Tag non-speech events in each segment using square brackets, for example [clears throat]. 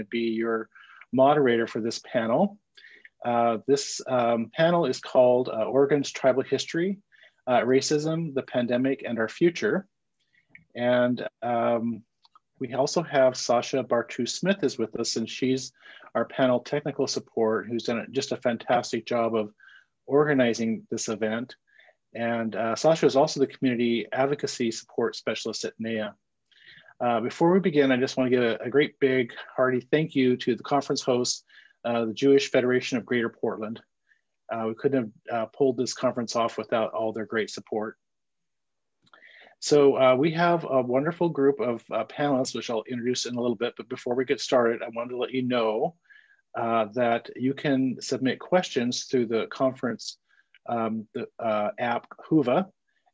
to be your moderator for this panel. Uh, this um, panel is called uh, Oregon's Tribal History, uh, Racism, the Pandemic, and Our Future. And um, we also have Sasha Bartu Smith is with us, and she's our panel technical support, who's done just a fantastic job of organizing this event. And uh, Sasha is also the community advocacy support specialist at NAYA. Uh, before we begin, I just want to give a, a, great big hearty thank you to the conference host, uh, the Jewish Federation of Greater Portland. Uh, we couldn't have uh, pulled this conference off without all their great support. So uh, we have a wonderful group of uh, panelists, which I'll introduce in a little bit. But before we get started, I wanted to let you know that you can submit questions through the conference um, the app Whova,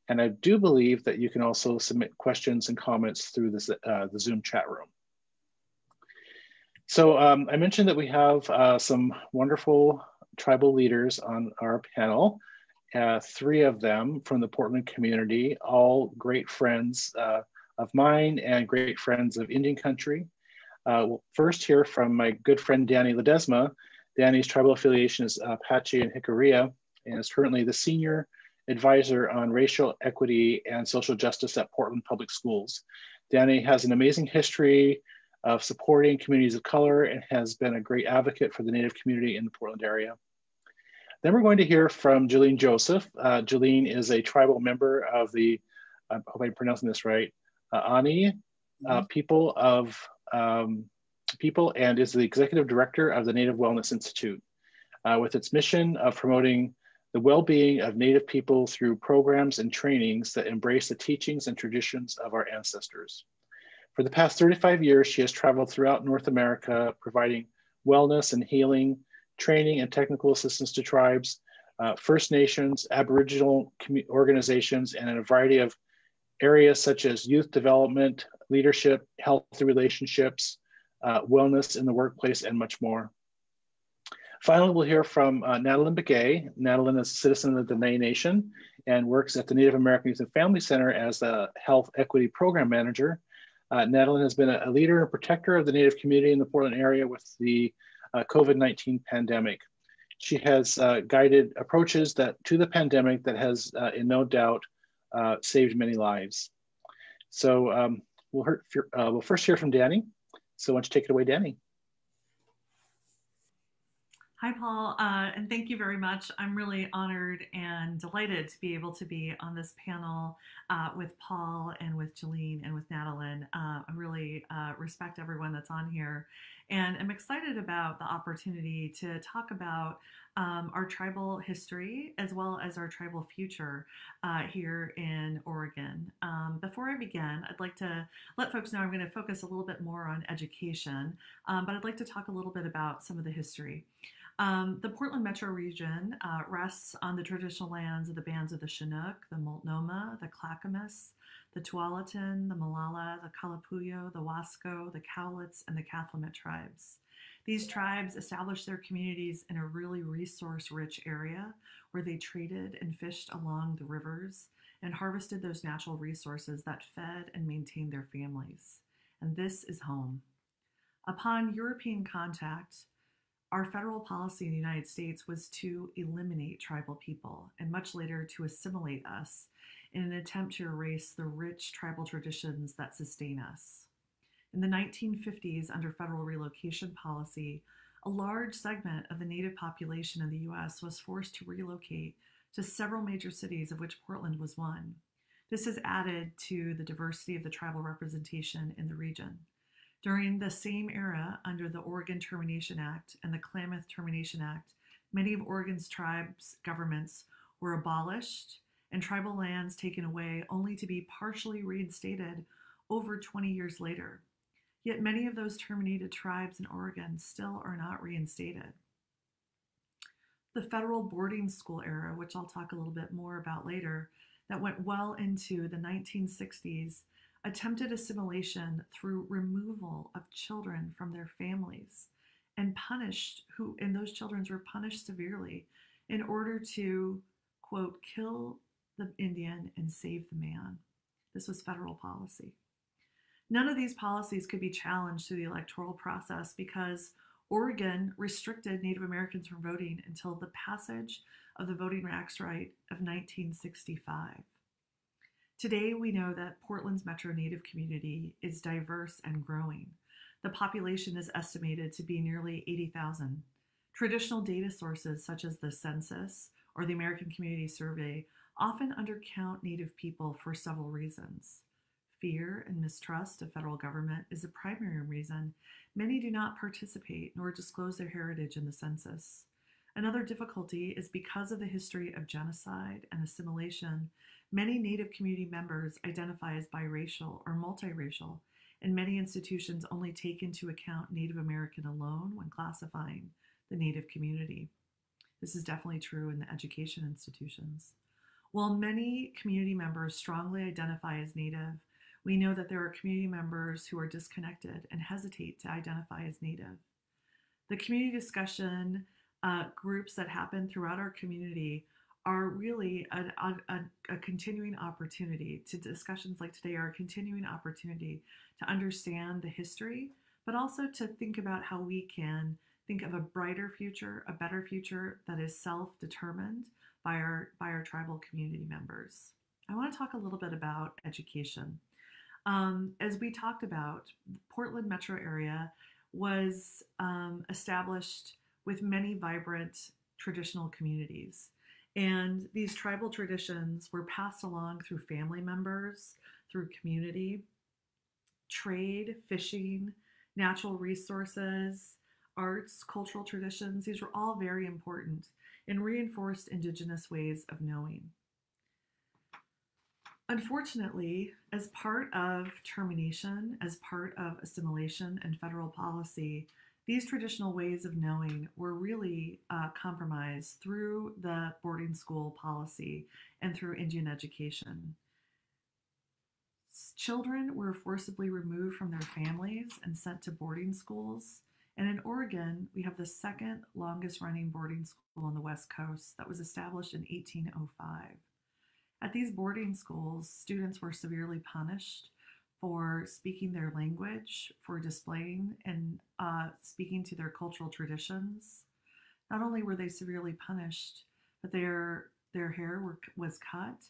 and I do believe that you can also submit questions and comments through this, uh, the Zoom chat room. So um, I mentioned that we have uh, some wonderful tribal leaders on our panel, uh, three of them from the Portland community, all great friends uh, of mine and great friends of Indian country. Uh, we'll first hear from my good friend Danny Ledesma. Danny's tribal affiliation is Apache and Jicarilla and is currently the senior advisor on racial equity and social justice at Portland Public Schools. Danny has an amazing history of supporting communities of color and has been a great advocate for the Native community in the Portland area. Then we're going to hear from Jolene Joseph. Uh, Jolene is a tribal member of the, I hope I'm pronouncing this right, uh, Ani uh, mm-hmm. people of um, people and is the executive director of the Native Wellness Institute uh, with its mission of promoting the well-being of Native people through programs and trainings that embrace the teachings and traditions of our ancestors. For the past 35 years, she has traveled throughout North America, providing wellness and healing, training and technical assistance to tribes, uh, First Nations, Aboriginal organizations, and in a variety of areas such as youth development, leadership, healthy relationships, uh, wellness in the workplace, and much more. Finally, we'll hear from uh, Natalyn Begay. Is a citizen of the Diné Nation and works at the Native American Youth and Family Center as the Health Equity Program Manager. Uh, has been a, leader and protector of the Native community in the Portland area with the uh, COVID-19 pandemic. She has uh, guided approaches that to the pandemic that has, uh, in no doubt, uh, saved many lives. So um, we'll, hear, uh, we'll first hear from Danny. So why don't you take it away, Danny? Hi, Paul, uh, and thank you very much. I'm really honored and delighted to be able to be on this panel uh, with Paul and with Jolene and with Natalyn. Uh, I really uh, respect everyone that's on here, and I'm excited about the opportunity to talk about um, our tribal history as well as our tribal future uh, here in Oregon. Um, before I begin, I'd like to let folks know I'm going to focus a little bit more on education, um, but I'd like to talk a little bit about some of the history. Um, the Portland metro region uh, rests on the traditional lands of the bands of the Chinook, the Multnomah, the Clackamas, the Tualatin, the Molalla, the Kalapuya, the Wasco, the Cowlitz, and the Cathlamet tribes. These tribes established their communities in a really resource rich area where they traded and fished along the rivers and harvested those natural resources that fed and maintained their families. And this is home. Upon European contact, our federal policy in the United States was to eliminate tribal people and much later to assimilate us in an attempt to erase the rich tribal traditions that sustain us. In the 1950s, under federal relocation policy, a large segment of the Native population in the US was forced to relocate to several major cities, of which Portland was one. This has added to the diversity of the tribal representation in the region. During the same era, under the Oregon Termination Act and the Klamath Termination Act, many of Oregon's tribes' governments were abolished and tribal lands taken away only to be partially reinstated over 20 years later. Yet many of those terminated tribes in Oregon still are not reinstated. The federal boarding school era, which I'll talk a little bit more about later, that went well into the 1960s attempted assimilation through removal of children from their families and punished who and those children were punished severely in order to quote kill the indian and save the man this was federal policy None of these policies could be challenged through the electoral process because Oregon restricted Native Americans from voting until the passage of the Voting Rights Act of 1965. Today, we know that Portland's Metro Native community is diverse and growing. The population is estimated to be nearly 80,000. Traditional data sources such as the census or the American Community Survey often undercount Native people for several reasons. Fear and mistrust of federal government is a primary reason many do not participate nor disclose their heritage in the census. Another difficulty is because of the history of genocide and assimilation, many Native community members identify as biracial or multiracial, and many institutions only take into account Native American alone when classifying the Native community. This is definitely true in the education institutions. While many community members strongly identify as Native, we know that there are community members who are disconnected and hesitate to identify as Native. The community discussion uh, groups that happen throughout our community are really a, a, a, continuing opportunity to discussions like today are a continuing opportunity to understand the history, but also to think about how we can think of a brighter future, a better future that is self-determined by our by our tribal community members. I want to talk a little bit about education. Um, as we talked about, Portland metro area was um, established with many vibrant traditional communities. And these tribal traditions were passed along through family members, through community, trade, fishing, natural resources, arts, cultural traditions. These were all very important and reinforced Indigenous ways of knowing. Unfortunately, as part of termination, as part of assimilation and federal policy, these traditional ways of knowing were really uh, compromised through the boarding school policy and through Indian education. Children were forcibly removed from their families and sent to boarding schools. And in Oregon, we have the second longest running boarding school on the West Coast that was established in 1805. At these boarding schools, students were severely punished for speaking their language, for displaying and uh, speaking to their cultural traditions. Not only were they severely punished, but their their hair were, was cut,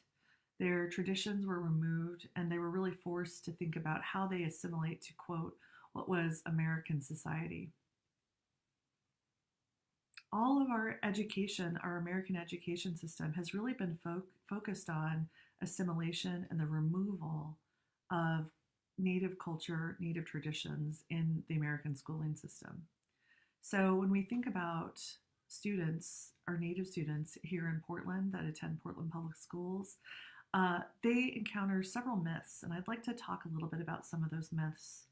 their traditions were removed, and they were really forced to think about how they assimilate to quote what was American society all of our education, our American education system, has really been fo- focused on assimilation and the removal of Native culture, Native traditions in the American schooling system. So when we think about students, our Native students here in Portland that attend Portland Public Schools, uh, they encounter several myths, and I'd like to talk a little bit about some of those myths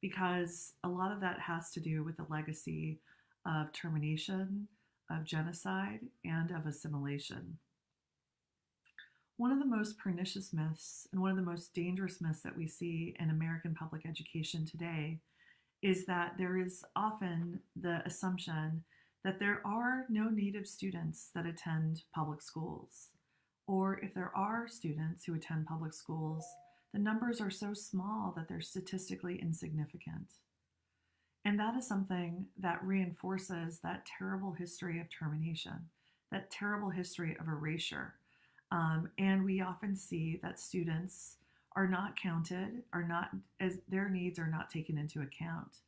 because a lot of that has to do with the legacy of termination, of genocide, and of assimilation. One of the most pernicious myths and one of the most dangerous myths that we see in American public education today is that there is often the assumption that there are no Native students that attend public schools. Or if there are students who attend public schools, the numbers are so small that they're statistically insignificant. And that is something that reinforces that terrible history of termination, that terrible history of erasure. Um, and we often see that students are not counted, are not as their needs are not taken into account.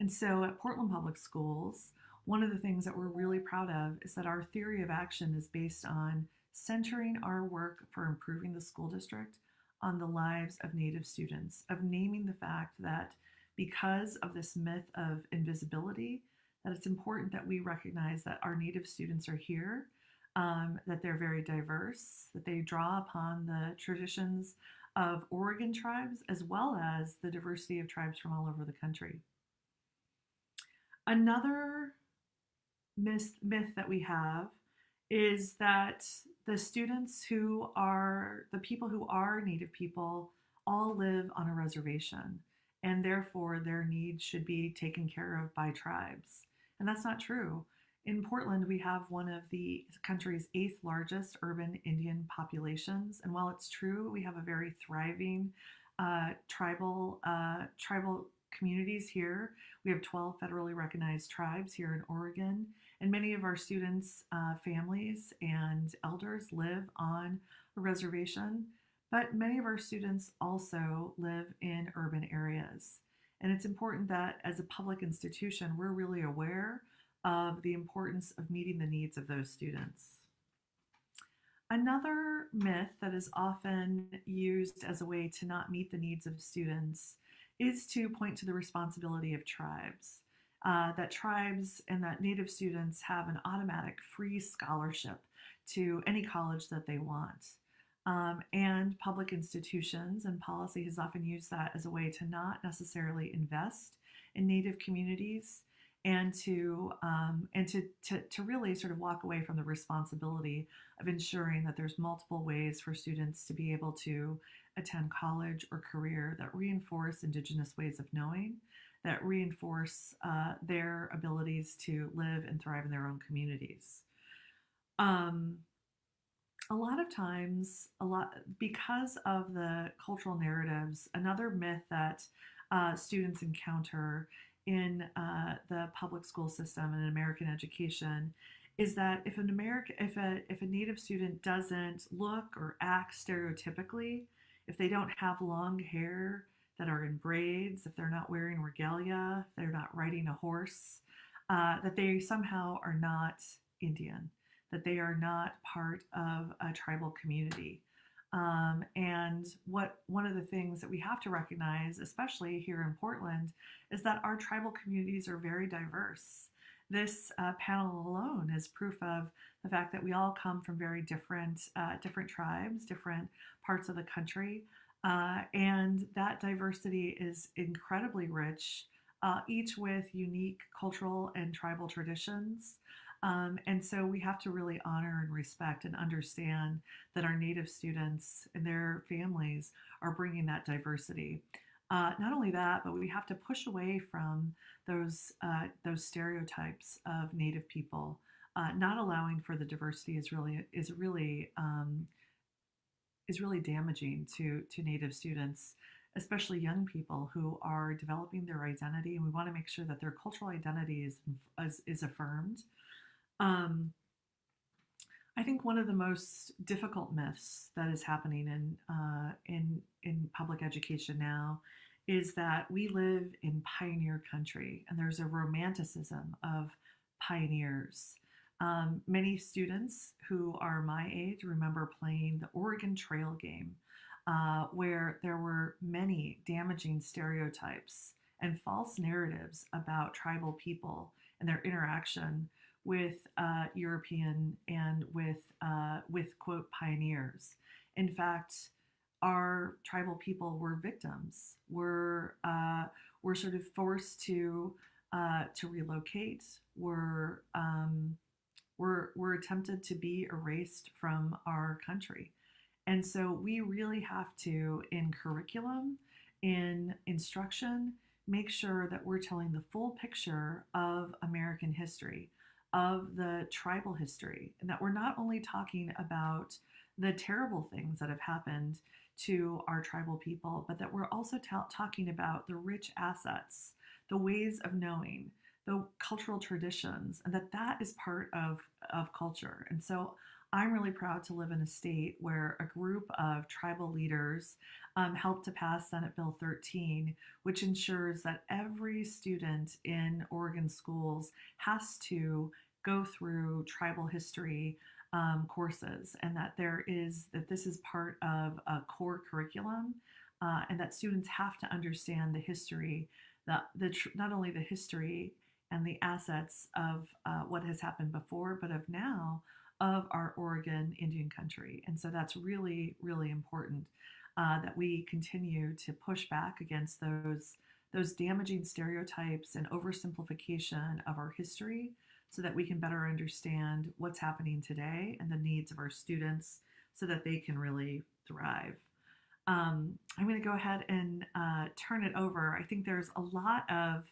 And so at Portland Public Schools, one of the things that we're really proud of is that our theory of action is based on centering our work for improving the school district on the lives of Native students, of naming the fact that because of this myth of invisibility, that it's important that we recognize that our Native students are here, um, that they're very diverse, that they draw upon the traditions of Oregon tribes as well as the diversity of tribes from all over the country. Another myth, myth that we have is that the students who are, the people who are Native people, all live on a reservation and therefore their needs should be taken care of by tribes. And that's not true. In Portland, we have one of the country's eighth largest urban Indian populations. And while it's true, we have a very thriving uh, tribal uh, tribal communities here. We have 12 federally recognized tribes here in Oregon, and many of our students' uh, families and elders live on a reservation. But many of our students also live in urban areas. And it's important that as a public institution, we're really aware of the importance of meeting the needs of those students. Another myth that is often used as a way to not meet the needs of students is to point to the responsibility of tribes. Uh, that tribes and that Native students have an automatic free scholarship to any college that they want. Um, and public institutions and policy has often used that as a way to not necessarily invest in Native communities and to um, and to, to to really sort of walk away from the responsibility of ensuring that there's multiple ways for students to be able to attend college or career that reinforce Indigenous ways of knowing, that reinforce uh, their abilities to live and thrive in their own communities. Um, a lot of times, a lot because of the cultural narratives, another myth that uh, students encounter in uh, the public school system and American education is that if an American if a if a native student doesn't look or act stereotypically, if they don't have long hair that are in braids, if they're not wearing regalia, they're not riding a horse, uh, that they somehow are not Indian, that they are not part of a tribal community. Um, and what one of the things that we have to recognize, especially here in Portland, is that our tribal communities are very diverse. This uh, panel alone is proof of the fact that we all come from very different uh, different tribes, different parts of the country, uh, and that diversity is incredibly rich, uh, each with unique cultural and tribal traditions. Um, and so we have to really honor and respect and understand that our Native students and their families are bringing that diversity. Uh, not only that, but we have to push away from those uh, those stereotypes of Native people. Uh, not allowing for the diversity is really is really um, is really damaging to to Native students, especially young people who are developing their identity, and we want to make sure that their cultural identity is is, is affirmed. Um, I think one of the most difficult myths that is happening in uh, in in public education now is that we live in pioneer country, and there's a romanticism of pioneers. Um, many students who are my age remember playing the Oregon Trail game, uh, where there were many damaging stereotypes and false narratives about tribal people and their interaction with uh, European and with uh, with quote pioneers. In fact, our tribal people were victims. Were uh, were sort of forced to uh, to relocate. Were um, were were attempted to be erased from our country. And so we really have to, in curriculum, in instruction, make sure that we're telling the full picture of American history of the tribal history, and that we're not only talking about the terrible things that have happened to our tribal people, but that we're also ta- talking about the rich assets, the ways of knowing, the cultural traditions, and that that is part of, of culture. And so I'm really proud to live in a state where a group of tribal leaders um, helped to pass Senate Bill 13, which ensures that every student in Oregon schools has to go through tribal history um, courses and that there is that this is part of a core curriculum uh, and that students have to understand the history the, the not only the history and the assets of uh, what has happened before but of now of our Oregon Indian country. And so that's really, really important uh, that we continue to push back against those, those damaging stereotypes and oversimplification of our history so that we can better understand what's happening today and the needs of our students so that they can really thrive. Um, I'm going to go ahead and uh, turn it over. I think there's a lot of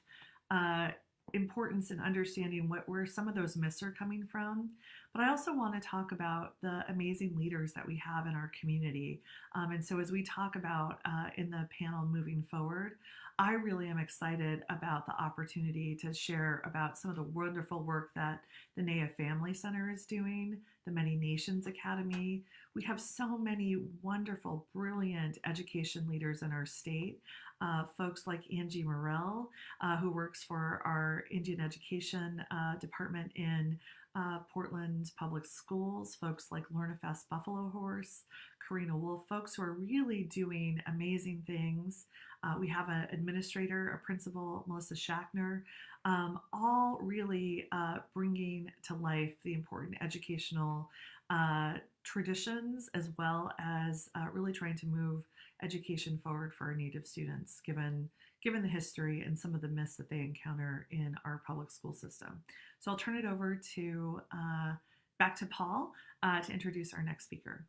uh, importance in understanding what where some of those myths are coming from. But I also want to talk about the amazing leaders that we have in our community. Um, and so as we talk about uh, in the panel moving forward, I really am excited about the opportunity to share about some of the wonderful work that the NAYA Family Center is doing, the Many Nations Academy. We have so many wonderful, brilliant education leaders in our state. Uh, folks like Angie Morrill, uh, who works for our Indian Education uh, Department in uh, Portland Public Schools, folks like Lorna Fast Buffalo Horse, Karina Wolf, folks who are really doing amazing things. Uh, we have an administrator, a principal, Melissa Schachner, um, all really uh, bringing to life the important educational uh, traditions as well as uh, really trying to move education forward for our Native students, given given the history and some of the myths that they encounter in our public school system. So I'll turn it over to uh, back to Paul uh, to introduce our next speaker.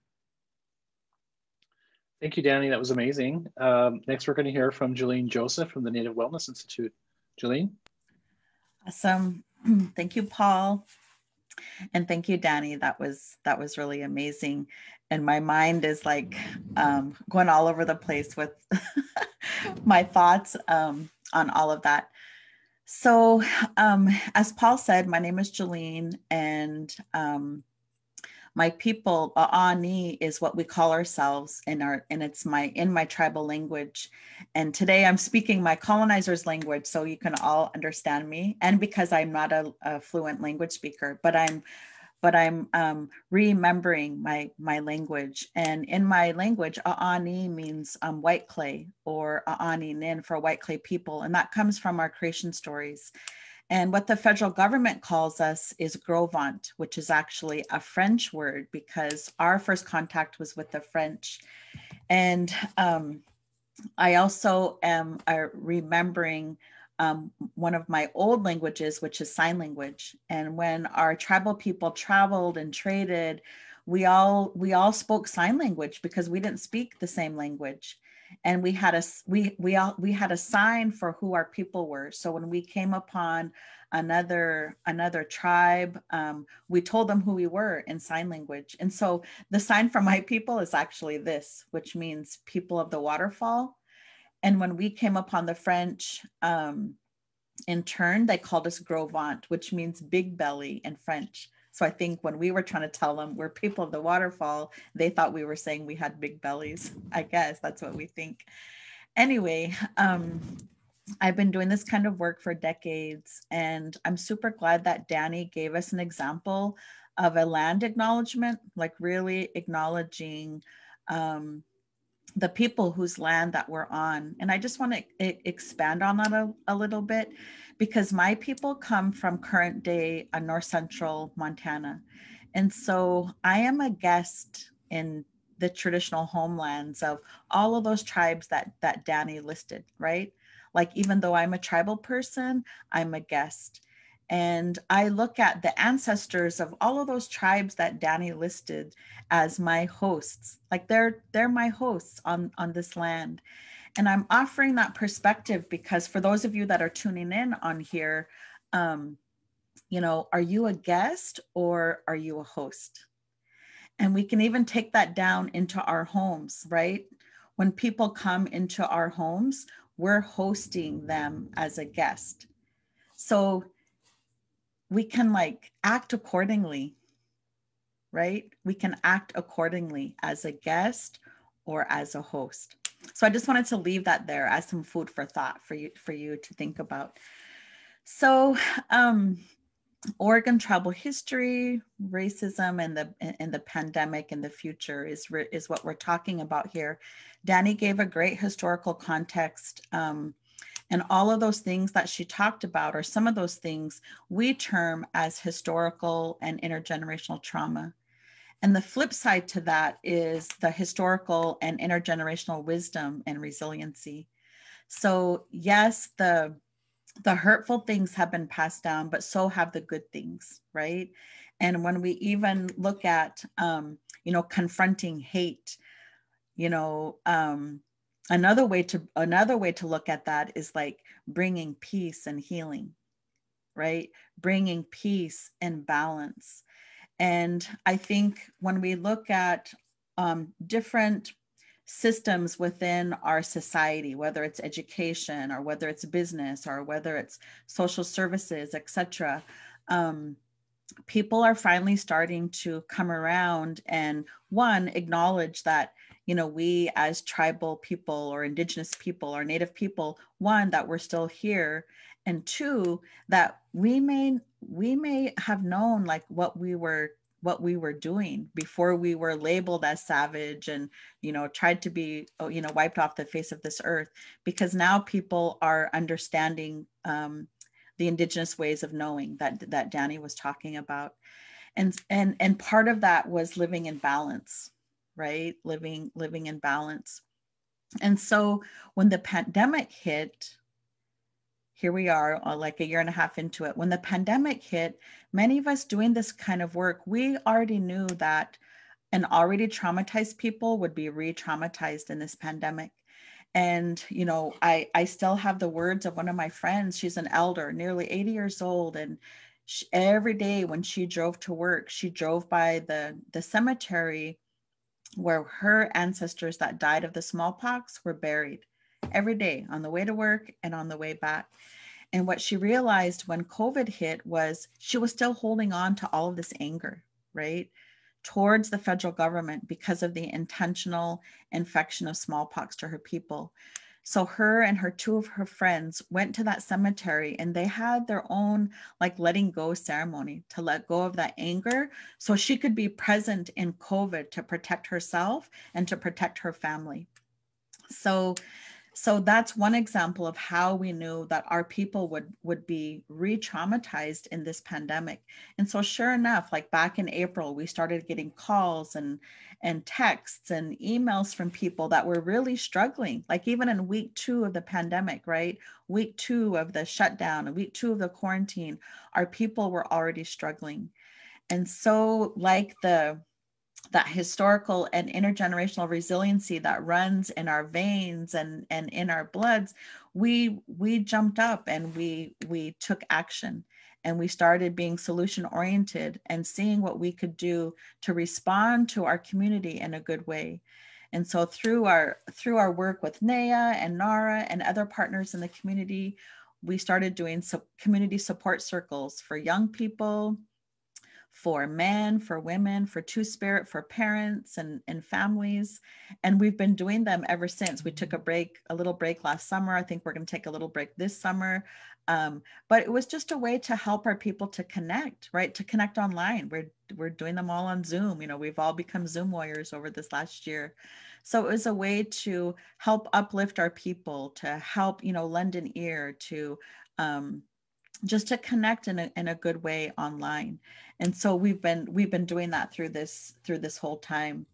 Thank you, Danny. That was amazing. Um, next, we're going to hear from Jolene Joseph from the Native Wellness Institute. Jolene? Awesome. [clears throat] Thank you, Paul. And thank you, Danny. That was that was really amazing. And my mind is like um, going all over the place with [laughs] my thoughts um, on all of that. So, um, as Paul said, my name is Jolene, and um, my people Aani is what we call ourselves in our and it's my in my tribal language. And today i'm speaking my colonizers language so you can all understand me. And because i'm not a, a fluent language speaker but i'm but i'm um, remembering my my language. And in my language aani means um, white clay or aani nin for white clay people. And that comes from our creation stories and what the federal government calls us is Gros Ventre, which is actually a French word because our first contact was with the French. And um, I also am uh, remembering um, one of my old languages, which is sign language. And when our tribal people traveled and traded, we all we all spoke sign language because we didn't speak the same language and we had a we we all we had a sign for who our people were. So when we came upon another another tribe um, we told them who we were in sign language. And so the sign for my people is actually this which means people of the waterfall. And when we came upon the french um, in turn they called us gros ventre which means big belly in french so I think when we were trying to tell them we're people of the waterfall, they thought we were saying we had big bellies. [laughs] I guess that's what we think. Anyway, um, I've been doing this kind of work for decades, and I'm super glad that Danny gave us an example of a land acknowledgement, like really acknowledging um, the people whose land that we're on. And I just want to expand on that a, a little bit because my people come from current day uh, north central Montana. And so I am a guest in the traditional homelands of all of those tribes that that Danny listed, right? Like even though I'm a tribal person, I'm a guest. And I look at the ancestors of all of those tribes that Danny listed as my hosts. Like they're they're my hosts on on this land. And I'm offering that perspective because for those of you that are tuning in on here, um, you know, are you a guest or are you a host? And we can even take that down into our homes, right? When people come into our homes, we're hosting them as a guest. So we can like act accordingly, right? We can act accordingly as a guest or as a host so i just wanted to leave that there as some food for thought for you for you to think about so um Oregon tribal history, racism, and the and the pandemic in the future is is what we're talking about here. Danny gave a great historical context, um, and all of those things that she talked about, or some of those things, we term as historical and intergenerational trauma. And the flip side to that is the historical and intergenerational wisdom and resiliency. So, yes, the the hurtful things have been passed down, but so have the good things, right? And when we even look at, um, you know, confronting hate, you know, um, another way to another way to look at that is like bringing peace and healing, right? Bringing peace and balance. And I think when we look at um, different systems within our society, whether it's education or whether it's business or whether it's social services, etc., um, people are finally starting to come around and one acknowledge that you know we as tribal people or indigenous people or native people one that we're still here and two that we may we may have known like what we were what we were doing before we were labeled as savage and you know tried to be oh, you know wiped off the face of this earth because now people are understanding um, the indigenous ways of knowing that that danny was talking about. And and and part of that was living in balance right? Living living in balance. And so when the pandemic hit here we are uh, like a year and a half into it. When the pandemic hit many of us doing this kind of work we already knew that an already traumatized people would be re-traumatized in this pandemic. And you know i i still have the words of one of my friends. She's an elder nearly 80 years old and she, every day when she drove to work she drove by the the cemetery where her ancestors that died of the smallpox were buried every day on the way to work and on the way back. And what she realized when COVID hit was she was still holding on to all of this anger, right? Towards the federal government because of the intentional infection of smallpox to her people. So her and her two of her friends went to that cemetery and they had their own like letting go ceremony to let go of that anger so she could be present in COVID to protect herself and to protect her family. So so that's one example of how we knew that our people would would be re-traumatized in this pandemic. And so sure enough like back in april we started getting calls and and texts and emails from people that were really struggling like even in week two of the pandemic right? Week two of the shutdown week two of the quarantine our people were already struggling. And so like the that historical and intergenerational resiliency that runs in our veins and and in our bloods we we jumped up and we we took action. And we started being solution oriented and seeing what we could do to respond to our community in a good way. And so through our through our work with NAYA and NARA and other partners in the community we started doing so community support circles for young people for men, for women, for Two Spirit, for parents and, and families. And we've been doing them ever since. We took a break, a little break last summer. I think we're going to take a little break this summer. Um, but it was just a way to help our people to connect, right? To connect online. We're we're doing them all on Zoom. You know, we've all become Zoom warriors over this last year. So it was a way to help uplift our people, to help, you know, lend an ear, to um, just to connect in a, in a good way online and so we've been we've been doing that through this through this whole time.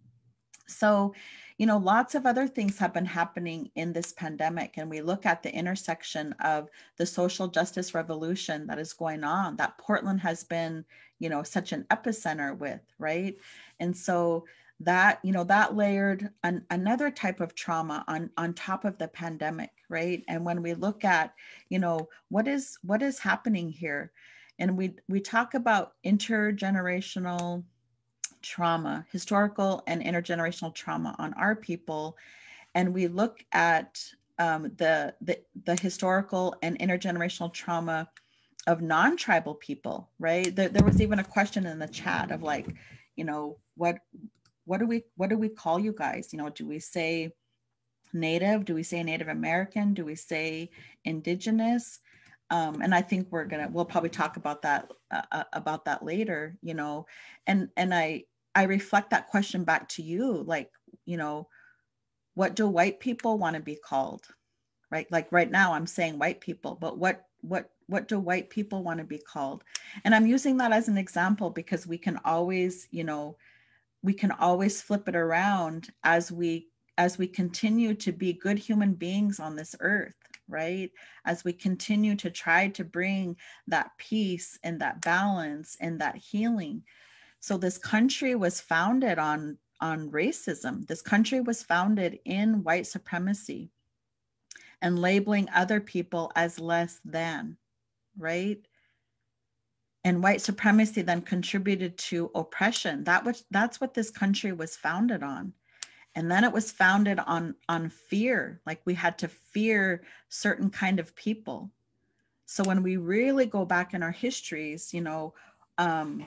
So you know lots of other things have been happening in this pandemic and we look at the intersection of the social justice revolution that is going on that portland has been you know such an epicenter with right? And so that you know that layered an, another type of trauma on on top of the pandemic right? And when we look at you know what is what is happening here and we we talk about intergenerational trauma historical and intergenerational trauma on our people. And we look at um, the, the the historical and intergenerational trauma of non-tribal people right? There, there was even a question in the chat of like you know what what do we what do we call you guys? You know do we say native? Do we say native american? Do we say indigenous um, and i think we're gonna we'll probably talk about that uh, uh, about that later you know? And and i i reflect that question back to you like you know what do white people want to be called right? Like right now i'm saying white people but what what what do white people want to be called? And i'm using that as an example because we can always you know we can always flip it around as we as we continue to be good human beings on this earth right? As we continue to try to bring that peace and that balance and that healing. So this country was founded on on racism. This country was founded in white supremacy and labeling other people as less than right? And white supremacy then contributed to oppression. That was that's what this country was founded on and then it was founded on on fear like we had to fear certain kind of people. So when we really go back in our histories you know um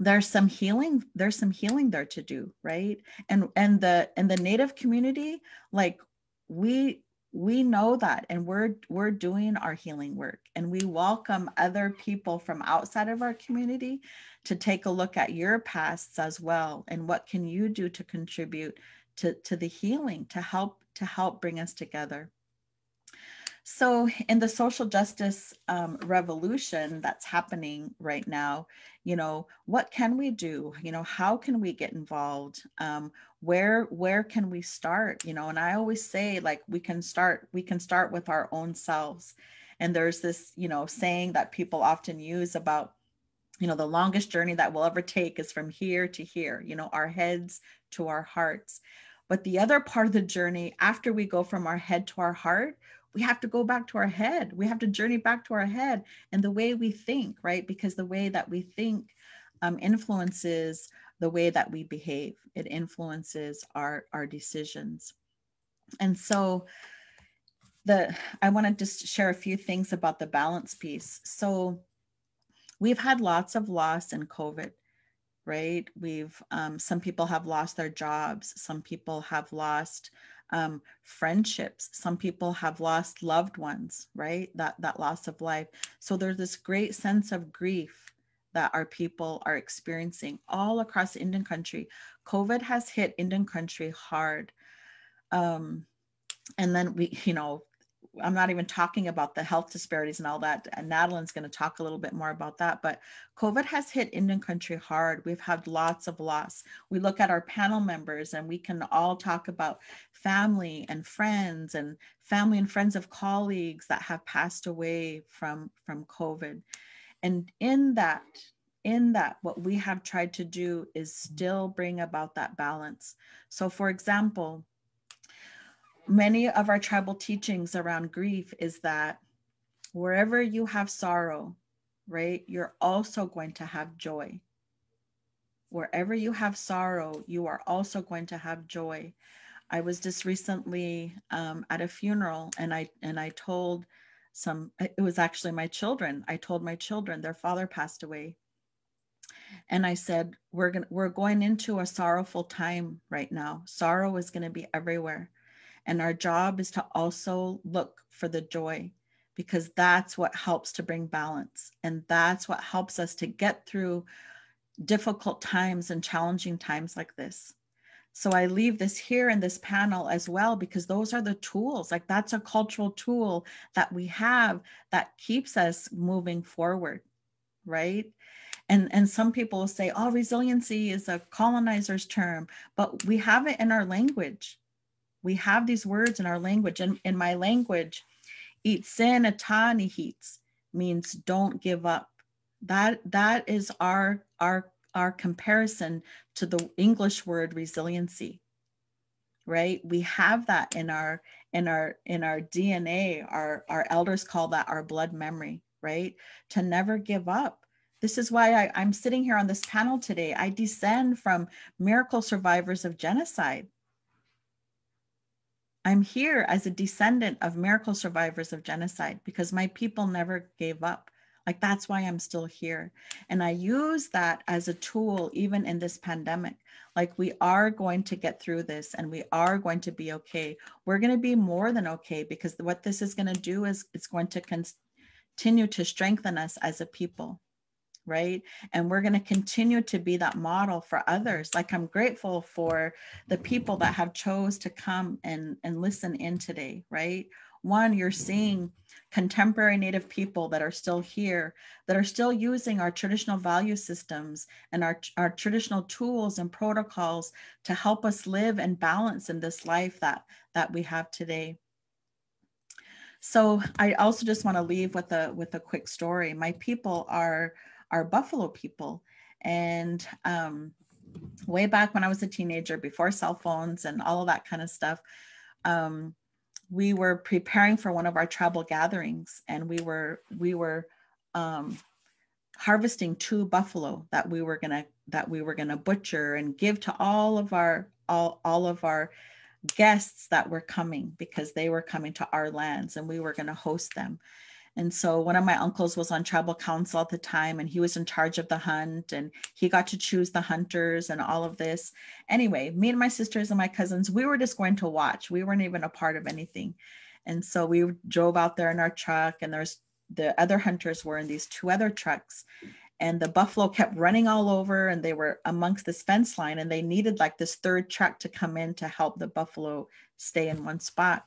there's some healing there's some healing there to do right? And and the and the native community like we we know that and we're we're doing our healing work and we welcome other people from outside of our community to take a look at your pasts as well and what can you do to contribute to to the healing to help to help bring us together so, in the social justice um, revolution that's happening right now, you know, what can we do? You know, how can we get involved? Um, where where can we start? You know, and I always say like we can start we can start with our own selves. And there's this you know saying that people often use about you know the longest journey that we'll ever take is from here to here. You know, our heads to our hearts. But the other part of the journey, after we go from our head to our heart, we have to go back to our head. We have to journey back to our head and the way we think, right? Because the way that we think um, influences the way that we behave. It influences our our decisions. And so the I want to just share a few things about the balance piece. So we've had lots of loss in COVID, right? We've um, some people have lost their jobs. Some people have lost um, friendships. Some people have lost loved ones, right? That that loss of life. So there's this great sense of grief that our people are experiencing all across Indian country. COVID has hit Indian country hard. Um, and then we, you know, I'm not even talking about the health disparities and all that. And Natalie's going to talk a little bit more about that. But COVID has hit Indian country hard. We've had lots of loss. We look at our panel members and we can all talk about family and friends and family and friends of colleagues that have passed away from, from COVID. And in that, in that, what we have tried to do is still bring about that balance. So, for example, many of our tribal teachings around grief is that wherever you have sorrow, right, you're also going to have joy. Wherever you have sorrow, you are also going to have joy. I was just recently um, at a funeral, and I and I told some. It was actually my children. I told my children their father passed away, and I said, "We're going we're going into a sorrowful time right now. Sorrow is going to be everywhere." And our job is to also look for the joy because that's what helps to bring balance. And that's what helps us to get through difficult times and challenging times like this. So I leave this here in this panel as well because those are the tools. Like that's a cultural tool that we have that keeps us moving forward, right? And and some people will say, "Oh, resiliency is a colonizer's term," but we have it in our language we have these words in our language. And in my language, itsen atanihits means don't give up. That that is our our our comparison to the English word resiliency. Right? We have that in our in our in our DNA. Our our elders call that our blood memory, right? To never give up. This is why I, I'm sitting here on this panel today. I descend from miracle survivors of genocide I'm here as a descendant of miracle survivors of genocide because my people never gave up. Like that's why I'm still here. And I use that as a tool even in this pandemic. Like we are going to get through this and we are going to be okay. We're going to be more than okay because what this is going to do is it's going to continue to strengthen us as a people right? And we're going to continue to be that model for others. Like i'm grateful for the people that have chose to come and and listen in today right? One you're seeing contemporary native people that are still here that are still using our traditional value systems and our, our traditional tools and protocols to help us live and balance in this life that that we have today. So i also just want to leave with a with a quick story. My people are are Buffalo people. And um, way back when I was a teenager, before cell phones and all of that kind of stuff, um, we were preparing for one of our tribal gatherings, and we were we were um, harvesting two buffalo that we were gonna that we were gonna butcher and give to all of our all all of our guests that were coming because they were coming to our lands and we were going to host them. And so one of my uncles was on tribal council at the time and he was in charge of the hunt and he got to choose the hunters and all of this. Anyway, me and my sisters and my cousins, we were just going to watch. We weren't even a part of anything. And so we drove out there in our truck and there's the other hunters were in these two other trucks and the buffalo kept running all over and they were amongst this fence line and they needed like this third truck to come in to help the buffalo stay in one spot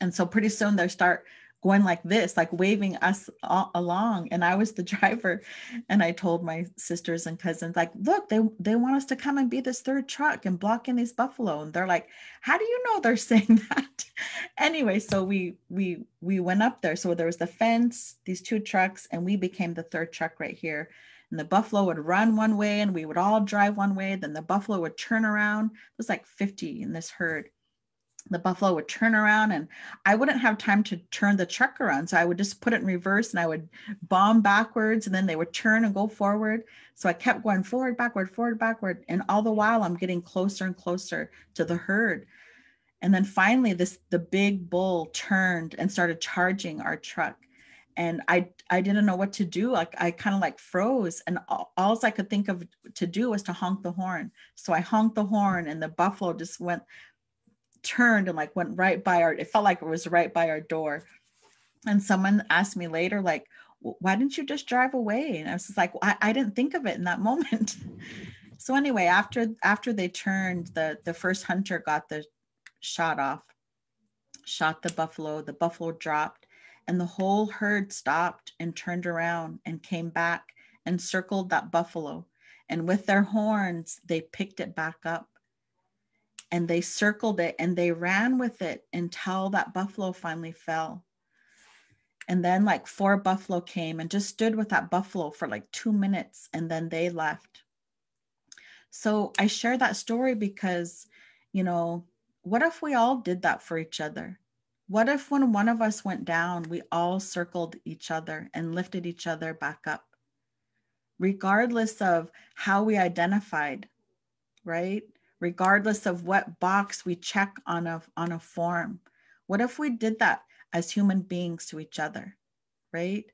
and so pretty soon they start going like this, like waving us along. And I was the [laughs] driver. And I told my sisters and cousins, like, look, they, they want us to come and be this third truck and block in these buffalo. And they're like, how do you know they're [laughs] saying that? anyway, so we we we went up there. So there was the fence, these two trucks, and we became the third truck right here. And the buffalo would run one way and we would all drive one way. Then the buffalo would turn around. It was like 50 in this herd the buffalo would turn around and I wouldn't have time to turn the truck around. So I would just put it in reverse and I would bomb backwards and then they would turn and go forward. So I kept going forward, backward, forward, backward. And all the while I'm getting closer and closer to the herd. And then finally this the big bull turned and started charging our truck. And I I didn't know what to do. Like I kind of like froze. And all, all I could think of to do was to honk the horn. So I honked the horn and the buffalo just went turned and like went right by our it felt like it was right by our door. And someone asked me later like why didn't you just drive away? And i was just like I, I didn't think of it in that [laughs] moment. So anyway after after they turned the the first hunter got the shot off shot the buffalo the buffalo dropped and the whole herd stopped and turned around and came back and circled that buffalo. And with their horns they picked it back up and they circled it and they ran with it until that buffalo finally fell. And then, like, four buffalo came and just stood with that buffalo for like two minutes and then they left. So I share that story because, you know, what if we all did that for each other? What if when one of us went down, we all circled each other and lifted each other back up? Regardless of how we identified, right? Regardless of what box we check on a, on a form. What if we did that as human beings to each other, right?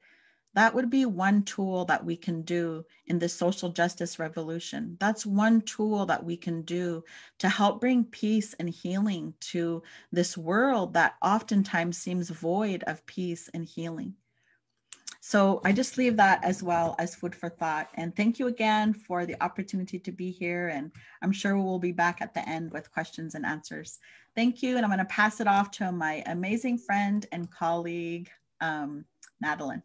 That would be one tool that we can do in the social justice revolution. That's one tool that we can do to help bring peace and healing to this world that oftentimes seems void of peace and healing. So I just leave that as well as food for thought. And thank you again for the opportunity to be here. And I'm sure we'll be back at the end with questions and answers. Thank you. And I'm going to pass it off to my amazing friend and colleague, um, Madeline.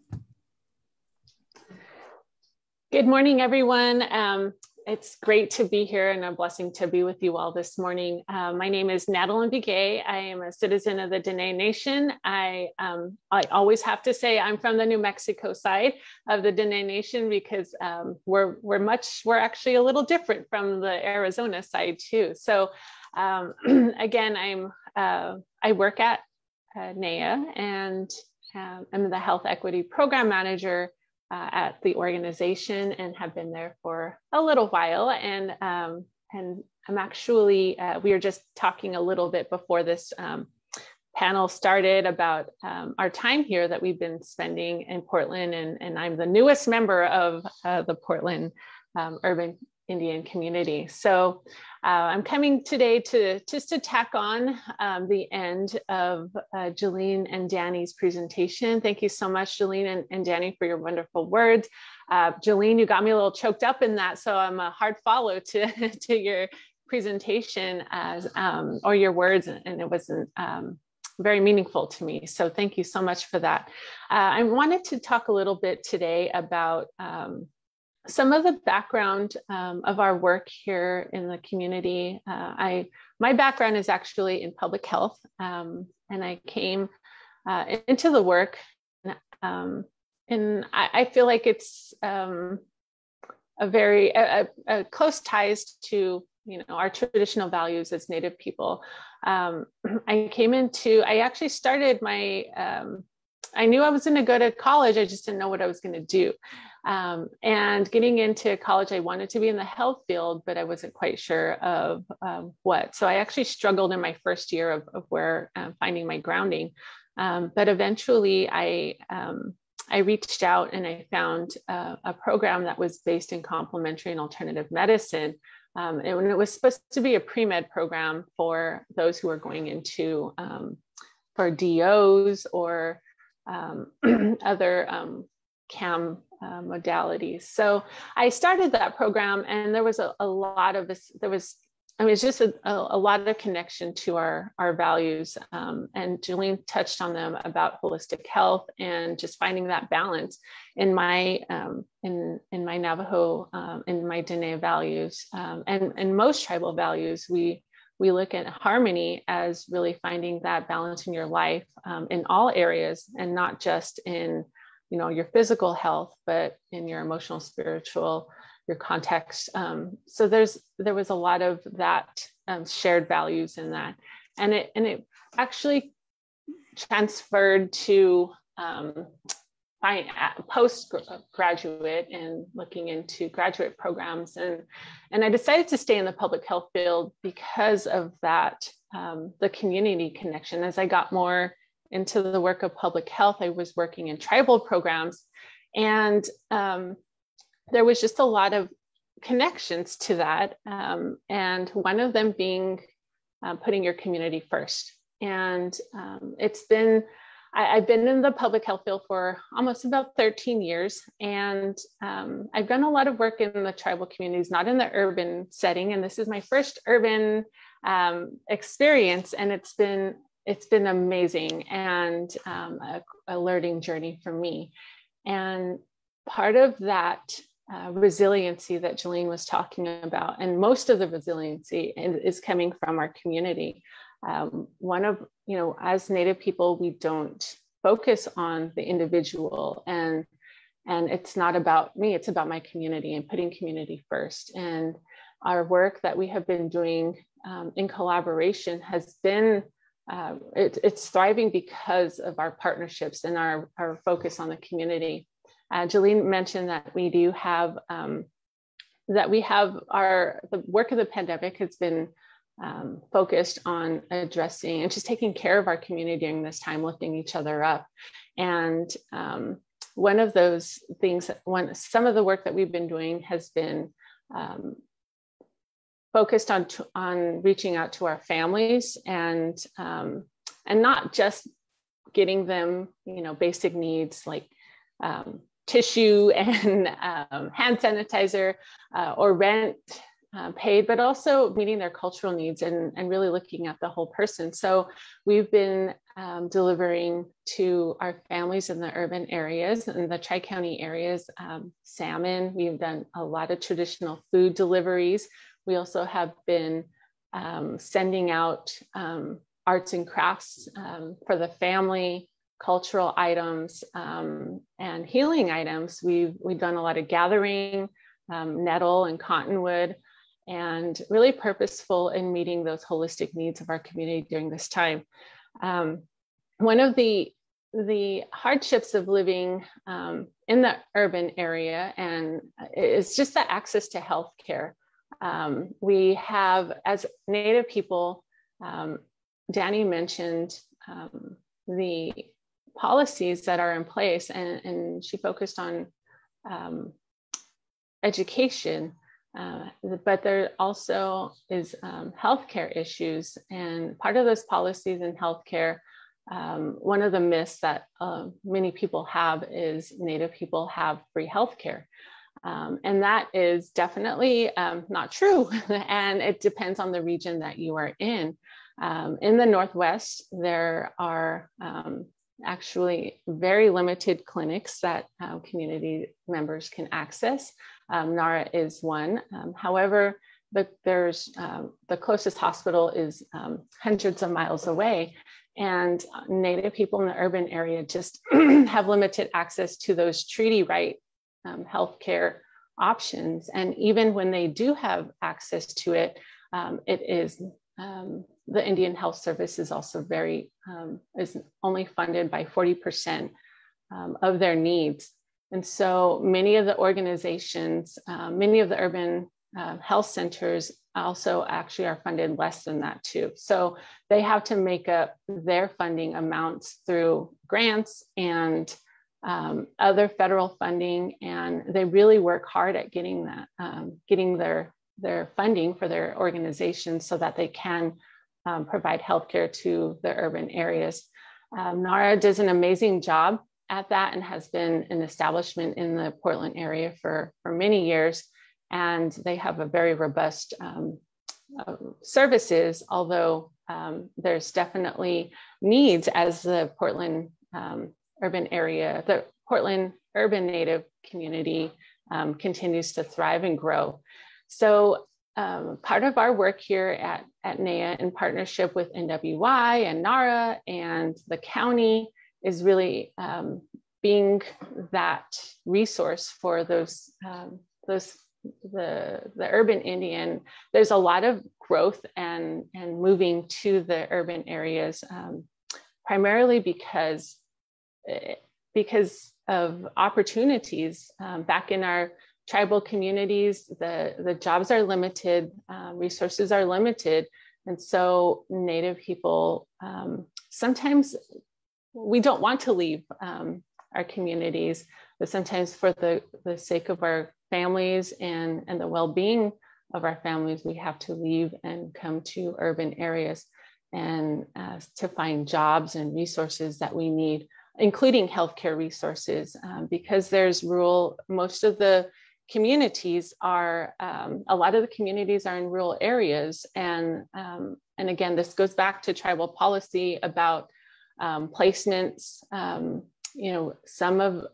Good morning, everyone. Um, it's great to be here and a blessing to be with you all this morning. Uh, my name is Natalie Begay. I am a citizen of the Diné Nation. I, um, I always have to say I'm from the New Mexico side of the Diné Nation because um, we're, we're much, we're actually a little different from the Arizona side too. So um, [clears throat] again, I'm, uh, I work at uh, and uh, I'm the Health Equity Program Manager uh, at the organization and have been there for a little while. And um, and I'm actually uh, we were just talking a little bit before this um, panel started about um, our time here that we've been spending in Portland, and and I'm the newest member of uh, the Portland um, Urban Indian community. So uh, I'm coming today to just to tack on um, the end of uh, and Danny's presentation. Thank you so much, Jolene and, and Danny, for your wonderful words. Uh, you got me a little choked up in that, so I'm a hard follow to, [laughs] to your presentation as um, or your words, and it wasn't um, very meaningful to me. So thank you so much for that. Uh, I wanted to talk a little bit today about um, some of the background um, of our work here in the community. Uh, I my background is actually in public health, um, and I came uh, into the work, um, and I, I, feel like it's um, a very a, a close ties to you know our traditional values as Native people. Um, [clears throat] I came into I actually started my um, I knew I was going to go to college. I just didn't know what I was going to do. Um, and getting into college, I wanted to be in the health field, but I wasn't quite sure of um, what. So I actually struggled in my first year of, of where uh, finding my grounding. Um, but eventually, I um, I reached out and I found uh, a program that was based in complementary and alternative medicine. Um, and it was supposed to be a pre med program for those who are going into um, for DOs or um, [clears throat] other um, CAM uh, modalities. So I started that program, and there was a, a lot of this. There was I mean, it's just a, a, lot of connection to our our values. Um, and Jolene touched on them about holistic health and just finding that balance in my um, in in my Navajo um, in my Diné values um, and and most tribal values. We we look at harmony as really finding that balance in your life um, in all areas and not just in you know your physical health, but in your emotional, spiritual your context. Um, so there's there was a lot of that um, shared values in that, and it and it actually transferred to um, postgraduate and looking into graduate programs and and I decided to stay in the public health field because of that um, the community connection as I got more into the work of public health I was working in tribal programs and um, there was just a lot of connections to that. Um, and one of them being uh, putting your community first. And um, it's been, I, have been in the public health field for almost about 13 years. And um, I've done a lot of work in the tribal communities, not in the urban setting. And this is my first urban um, experience. And it's been, it's been amazing and um, a, a learning journey for me. And part of that uh, resiliency that Jolene was talking about, and most of the resiliency is coming from our community. Um, one of, you know, as Native people, we don't focus on the individual and and it's not about me it's about my community and putting community first. And our work that we have been doing um, in collaboration has been uh, it, it's thriving because of our partnerships and our, our focus on the community. Uh, Jolene mentioned that we do have um, that we have our the work of the pandemic has been um, focused on addressing and just taking care of our community during this time, lifting each other up. And um, one of those things, one some of the work that we've been doing has been um, focused on on reaching out to our families and um, and not just getting them, you know, basic needs like um, tissue [laughs] and um, hand sanitizer uh, or rent uh, paid, but also meeting their cultural needs and, and really looking at the whole person. So we've been um, delivering to our families in the urban areas and the Tri County areas um, salmon. We've done a lot of traditional food deliveries. We also have been um, sending out um, arts and crafts um, for the family cultural items um, and healing items. We've, we've done a lot of gathering, um, nettle and cottonwood, and really purposeful in meeting those holistic needs of our community during this time. Um, one of the the hardships of living um, in the urban area and is just the access to health care. Um, we have, as Native people, um, Danny mentioned the policies that are in place, and, and she focused on um, education, uh, but there also is um, healthcare issues. And part of those policies in healthcare, um, one of the myths that uh, many people have is Native people have free healthcare. Um, and that is definitely um, not true. [laughs] and it depends on the region that you are in. Um, in the Northwest, there are um, actually very limited clinics that uh, community members can access. Um, NARA is one. Um, however, the, there's um, the closest hospital is um, hundreds of miles away, and Native people in the urban area just [clears throat] have limited access to those treaty right um, healthcare options. And even when they do have access to it, um, it is the Indian Health Service is also very, um, is only funded by 40% um, of their needs. And so many of the organizations, uh, many of the urban uh, health centers also actually are funded less than that too. So they have to make up their funding amounts through grants and um, other federal funding, and they really work hard at getting that, um, getting their their funding for their organizations so that they can um, provide healthcare to the urban areas. Um, NARA does an amazing job at that and has been an establishment in the Portland area for, for many years. And they have a very robust um, uh, services, although um, there's definitely needs as the Portland um, urban area, the Portland urban native community um, continues to thrive and grow. So um, part of our work here at, at NAYA in partnership with NWI and NARA and the county is really um, being that resource for those, um, those the, the urban Indian. There's a lot of growth and, and moving to the urban areas, um, primarily because, eh, because of opportunities um, back in our tribal communities, the, the jobs are limited, um, resources are limited. And so Native people um, sometimes we don't want to leave um, our communities, but sometimes for the, the sake of our families and, and the well-being of our families, we have to leave and come to urban areas and uh, to find jobs and resources that we need, including healthcare resources, um, because there's rural, most of the communities are um, a lot of the communities are in rural areas. And um, and again this goes back to tribal policy about um, placements. Um, you know some of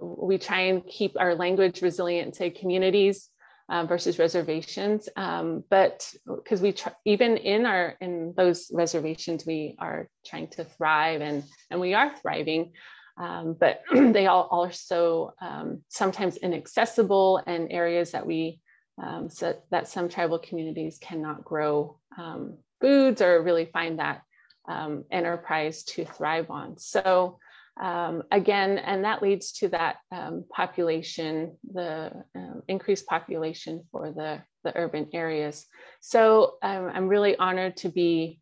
we try and keep our language resilient to communities uh, versus reservations. Um, but because we try, even in our in those reservations we are trying to thrive and and we are thriving um, but [clears throat] they all are so um, sometimes inaccessible and areas that we um, so that some tribal communities cannot grow um, foods or really find that um, enterprise to thrive on. So um, again, and that leads to that population, the increased population for the, the urban areas. So I'm really honored to be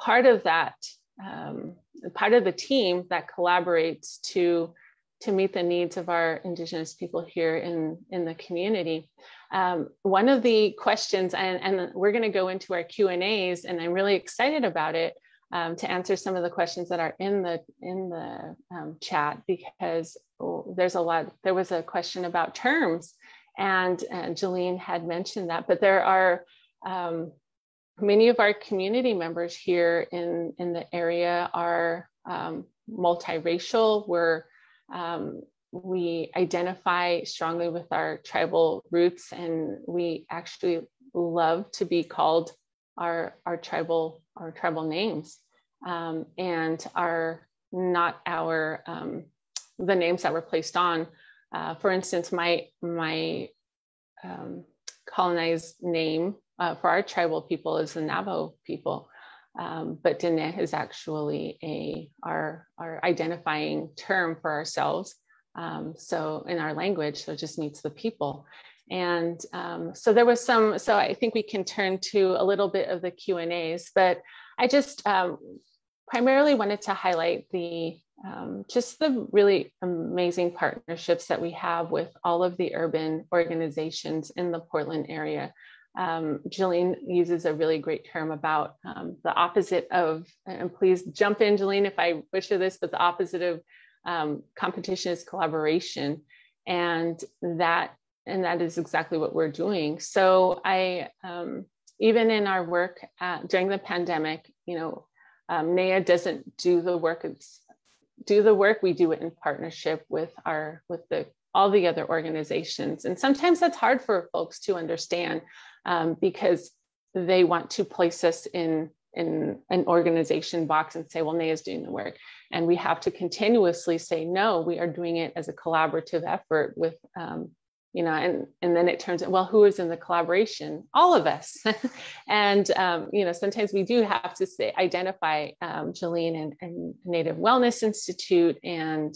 part of that um, part of the team that collaborates to to meet the needs of our indigenous people here in in the community. Um, one of the questions and, and we're going to go into our q and a's and i'm really excited about it um, to answer some of the questions that are in the in the um, chat because oh, there's a lot there was a question about terms and, and Jolene had mentioned that but there are um, many of our community members here in, in the area are um, multiracial. We're, um, we identify strongly with our tribal roots and we actually love to be called our, our tribal our tribal names um, and are not our um, the names that were placed on. Uh, for instance, my my um, colonized name uh, for our tribal people is the Navajo people. Um, but Diné is actually a our our identifying term for ourselves. Um, so in our language, so it just means the people. And um, so there was some. So I think we can turn to a little bit of the Q and A's. But I just um, primarily wanted to highlight the um, just the really amazing partnerships that we have with all of the urban organizations in the Portland area um, Jillian uses a really great term about um, the opposite of, and please jump in, Jillian, if I butcher this, but the opposite of um, competition is collaboration. And that, and that is exactly what we're doing. So I, um, even in our work at, during the pandemic, you know, um, NAYA doesn't do the work, do the work, we do it in partnership with our, with the all the other organizations. And sometimes that's hard for folks to understand um, because they want to place us in in an organization box and say, well, NAYA is doing the work. And we have to continuously say, no, we are doing it as a collaborative effort with, um, you know, and, and then it turns out, well, who is in the collaboration? All of us. [laughs] and, um, you know, sometimes we do have to say, identify um, Jolene and, and Native Wellness Institute and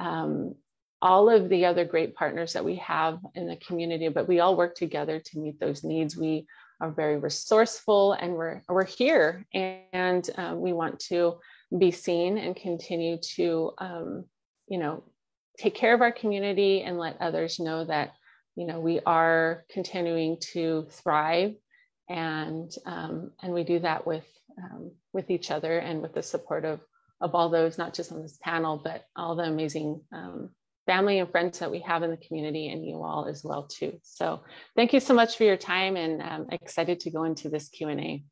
um, all of the other great partners that we have in the community, but we all work together to meet those needs. We are very resourceful and we're, we're here and um, we want to be seen and continue to, um, you know, take care of our community and let others know that, you know, we are continuing to thrive and, um, and we do that with, um, with each other and with the support of, of all those, not just on this panel, but all the amazing um, family and friends that we have in the community and you all as well too. So thank you so much for your time and I'm excited to go into this Q&A.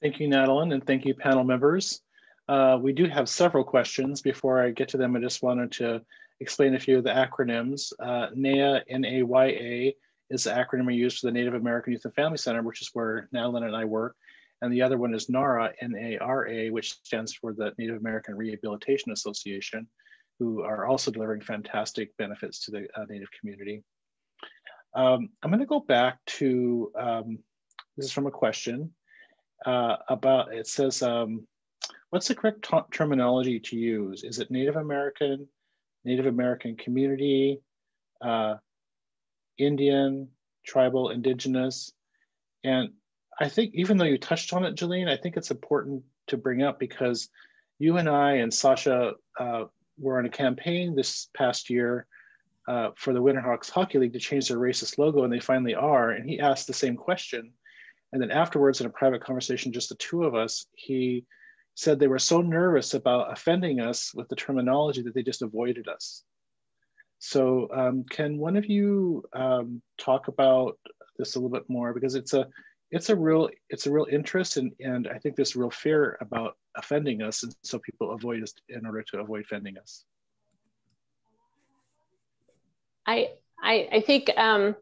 Thank you, Nadeline, and thank you, panel members. Uh, we do have several questions. Before I get to them, I just wanted to explain a few of the acronyms. Uh, NAYA, N-A-Y-A, is the acronym we use for the Native American Youth and Family Center, which is where Nadeline and I work and the other one is NARA, N-A-R-A, which stands for the Native American Rehabilitation Association, who are also delivering fantastic benefits to the uh, Native community. Um, I'm going to go back to um, this is from a question uh, about it says, um, what's the correct terminology to use? Is it Native American, Native American community, uh, Indian, tribal, indigenous? And I think even though you touched on it, Jolene, I think it's important to bring up because you and I and Sasha uh, were on a campaign this past year uh, for the Winterhawks Hockey League to change their racist logo, and they finally are. And he asked the same question. And then afterwards, in a private conversation, just the two of us, he said they were so nervous about offending us with the terminology that they just avoided us. So, um, can one of you um, talk about this a little bit more because it's a it's a real it's a real interest and and I think there's real fear about offending us, and so people avoid us in order to avoid offending us. I I, I think um,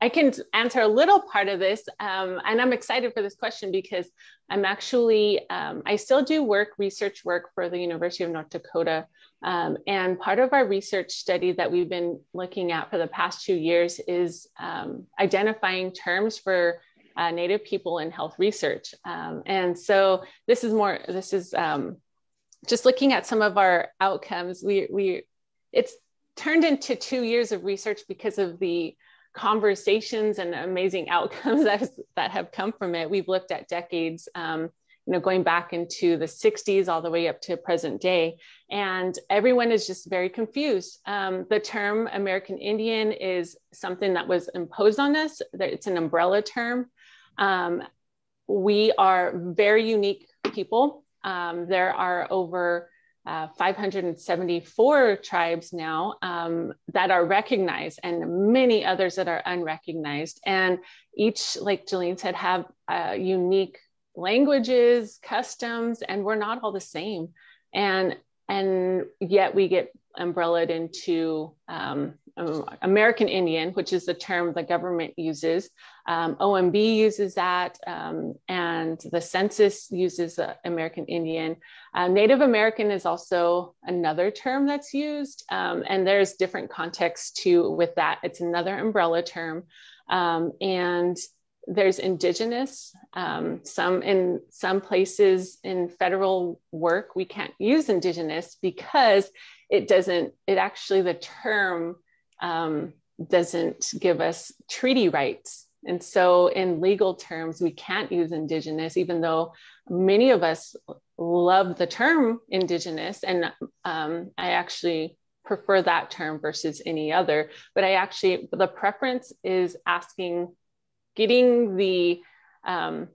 I can answer a little part of this, um, and I'm excited for this question because I'm actually um, I still do work research work for the University of North Dakota, um, and part of our research study that we've been looking at for the past two years is um, identifying terms for uh, Native people in health research. Um, and so this is more, this is um, just looking at some of our outcomes. We, we, it's turned into two years of research because of the conversations and amazing [laughs] outcomes that, has, that have come from it. We've looked at decades, um, you know, going back into the 60s all the way up to present day. And everyone is just very confused. Um, the term American Indian is something that was imposed on us, that it's an umbrella term. Um, we are very unique people. Um, there are over uh, 574 tribes now um, that are recognized and many others that are unrecognized. And each, like Jolene said, have uh, unique languages, customs, and we're not all the same. And, and yet we get umbrellaed into um, American Indian, which is the term the government uses. Um, OMB uses that, um, and the census uses uh, American Indian. Uh, Native American is also another term that's used, um, and there's different contexts too with that. It's another umbrella term, um, and there's indigenous. Um, some in some places in federal work we can't use indigenous because it doesn't. It actually the term um, doesn't give us treaty rights. And so, in legal terms, we can't use Indigenous, even though many of us love the term Indigenous. And um, I actually prefer that term versus any other. But I actually, the preference is asking, getting the um,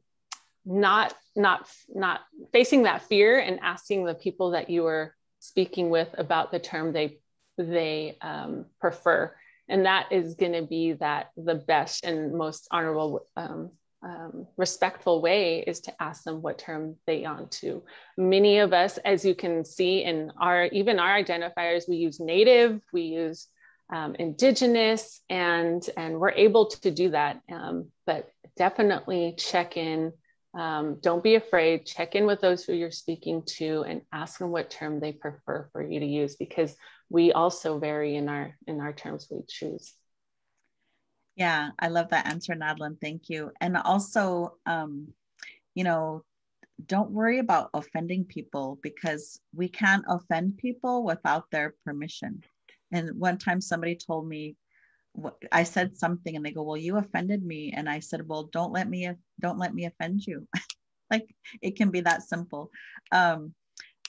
not not not facing that fear and asking the people that you are speaking with about the term they they um, prefer. And that is going to be that the best and most honorable, um, um, respectful way is to ask them what term they want to. Many of us, as you can see in our, even our identifiers, we use native, we use um, indigenous, and, and we're able to do that. Um, but definitely check in um, don't be afraid. Check in with those who you're speaking to and ask them what term they prefer for you to use because we also vary in our in our terms we choose. Yeah, I love that answer, Nadeline. Thank you. And also, um, you know, don't worry about offending people because we can't offend people without their permission. And one time somebody told me, I said something and they go, well, you offended me. And I said, well, don't let me, don't let me offend you. [laughs] like it can be that simple. Um,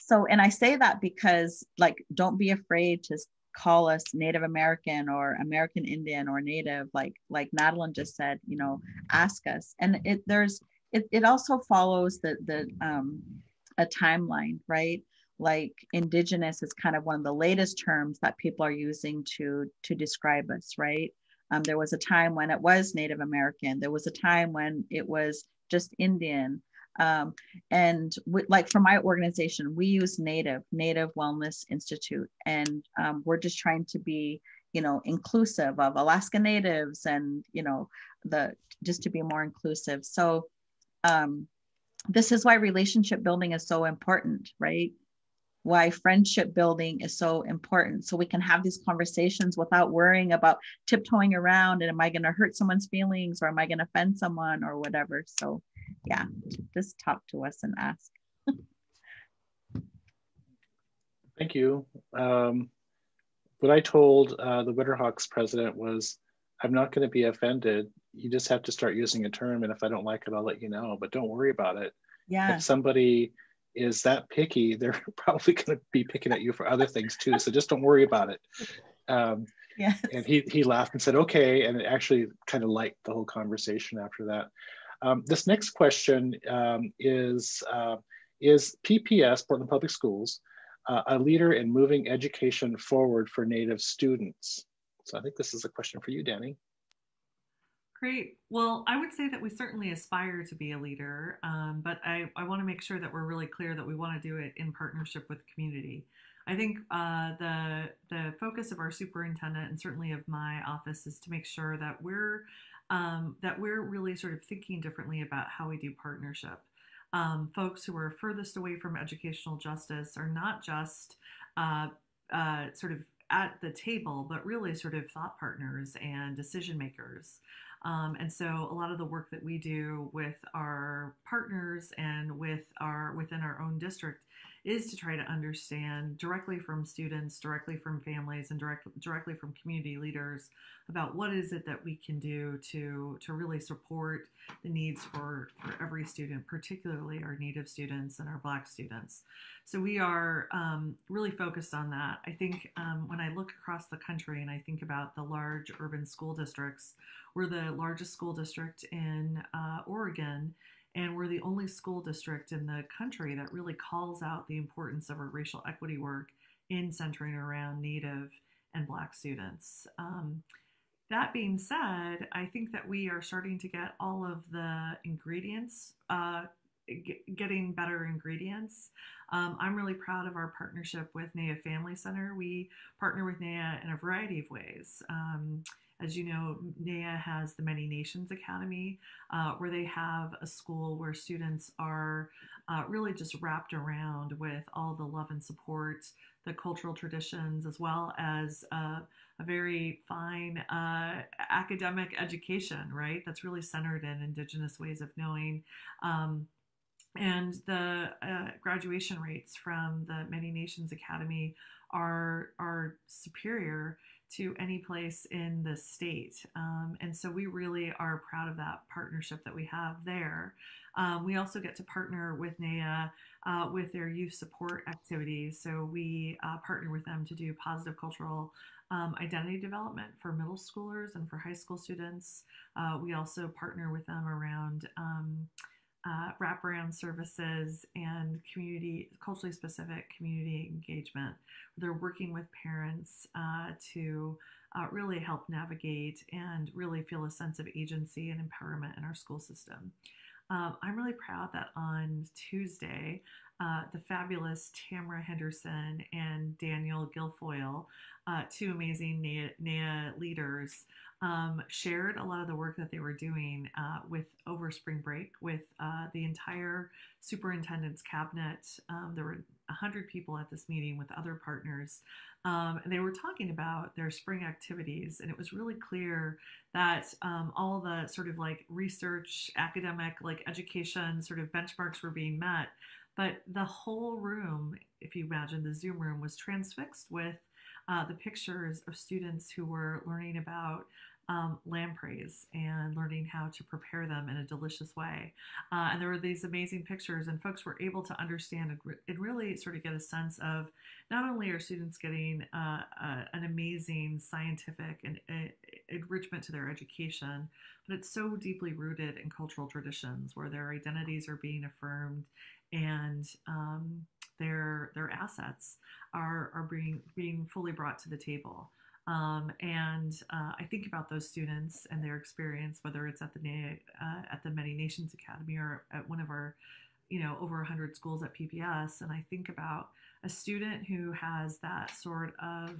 so, and I say that because like, don't be afraid to call us Native American or American Indian or Native, like, like Madeline just said, you know, ask us. And it, there's, it, it also follows the, the, um, a timeline, right? like indigenous is kind of one of the latest terms that people are using to to describe us right um, there was a time when it was native american there was a time when it was just indian um, and we, like for my organization we use native native wellness institute and um, we're just trying to be you know inclusive of alaska natives and you know the just to be more inclusive so um, this is why relationship building is so important right why friendship building is so important. So we can have these conversations without worrying about tiptoeing around and am I going to hurt someone's feelings or am I going to offend someone or whatever. So, yeah, just talk to us and ask. Thank you. Um, what I told uh, the Winterhawks president was, I'm not going to be offended. You just have to start using a term, and if I don't like it, I'll let you know. But don't worry about it. Yeah. If somebody is that picky, [laughs] they're probably going to be picking at you for other things too. So just don't worry about it. Um, yeah. And he, he laughed and said, okay. And it actually kind of liked the whole conversation after that. Um, this next question um, is, uh, is PPS, Portland Public Schools, uh, a leader in moving education forward for Native students? So I think this is a question for you, Danny. Great. Well, I would say that we certainly aspire to be a leader, um, but I, I want to make sure that we're really clear that we want to do it in partnership with community. I think uh, the the focus of our superintendent and certainly of my office is to make sure that we're um, that we're really sort of thinking differently about how we do partnership. Um, folks who are furthest away from educational justice are not just uh, uh, sort of at the table, but really sort of thought partners and decision makers. Um, and so a lot of the work that we do with our partners and with our within our own district is to try to understand directly from students, directly from families, and direct, directly from community leaders about what is it that we can do to, to really support the needs for, for every student, particularly our Native students and our Black students. So we are um, really focused on that. I think um, when I look across the country and I think about the large urban school districts, we're the largest school district in uh, Oregon and we're the only school district in the country that really calls out the importance of our racial equity work in centering around Native and Black students. Um, that being said, I think that we are starting to get all of the ingredients, uh, getting better ingredients. Um, I'm really proud of our partnership with NAYA Family Center. We partner with NAYA in a variety of ways. Um, as you know, NAYA has the Many Nations Academy, uh, where they have a school where students are uh, really just wrapped around with all the love and support, the cultural traditions, as well as uh, a very fine uh, academic education, right? That's really centered in Indigenous ways of knowing. Um, and the uh, graduation rates from the Many Nations Academy are are superior to any place in the state. Um, and so we really are proud of that partnership that we have there. Um, we also get to partner with NAYA uh, with their youth support activities. So we uh, partner with them to do positive cultural um, identity development for middle schoolers and for high school students. Uh, we also partner with them around um, uh, wraparound services and community, culturally specific community engagement. They're working with parents uh, to uh, really help navigate and really feel a sense of agency and empowerment in our school system. Um, I'm really proud that on Tuesday, uh, the fabulous Tamara Henderson and Daniel Guilfoyle, uh, two amazing NAYA leaders, um, shared a lot of the work that they were doing uh, with over spring break with uh, the entire superintendent's cabinet. Um, there were 100 people at this meeting with other partners. Um, and they were talking about their spring activities. And it was really clear that um, all the sort of like research, academic, like education sort of benchmarks were being met. But the whole room, if you imagine the Zoom room, was transfixed with uh, the pictures of students who were learning about um, lampreys and learning how to prepare them in a delicious way. Uh, and there were these amazing pictures, and folks were able to understand and, re- and really sort of get a sense of not only are students getting uh, uh, an amazing scientific and uh, enrichment to their education, but it's so deeply rooted in cultural traditions where their identities are being affirmed and um, their their assets are are being being fully brought to the table. Um, and uh, I think about those students and their experience, whether it's at the uh, at the Many Nations Academy or at one of our, you know, over 100 schools at PPS, and I think about a student who has that sort of